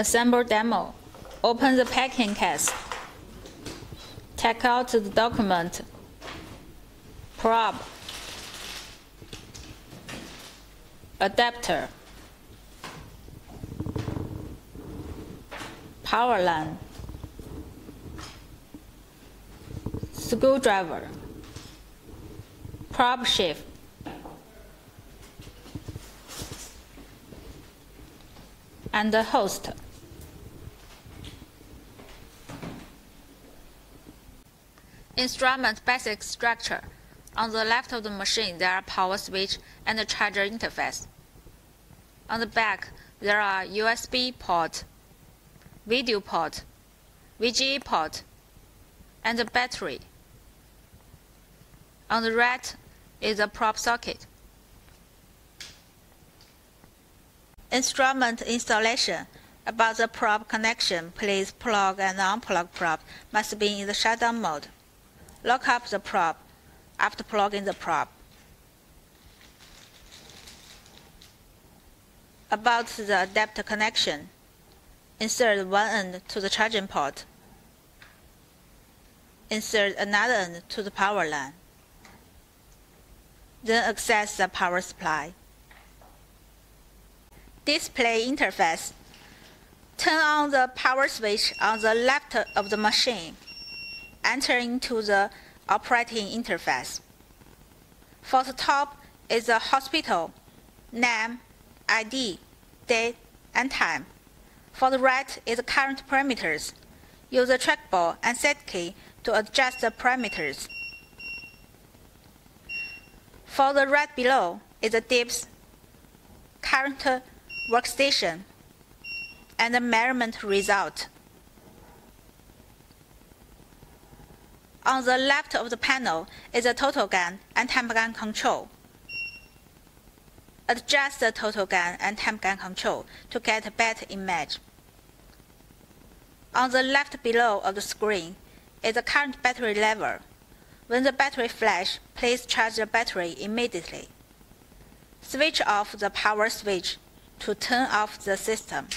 Assemble demo. Open the packing case. Take out the document. Probe. Adapter. Power line. Screwdriver. Probe shift, and the host. Instrument basic structure. On the left of the machine, there are power switch and a charger interface. On the back, there are USB port, video port, VGA port, and a battery. On the right is a probe socket. Instrument installation. About the probe connection, please plug and unplug probe must be in the shutdown mode. Lock up the probe after plugging the probe. About the adapter connection, insert one end to the charging port. Insert another end to the power line. Then access the power supply. Display interface. Turn on the power switch on the left of the machine. Enter into the operating interface. For the top is the hospital, name, ID, date, and time. For the right is the current parameters. Use the trackball and set key to adjust the parameters. For the right below is the DIPS, current workstation, and the measurement result. On the left of the panel is the total gain and temp gain control. Adjust the total gain and temp gain control to get a better image. On the left below of the screen is the current battery level. When the battery flash, please charge the battery immediately. Switch off the power switch to turn off the system.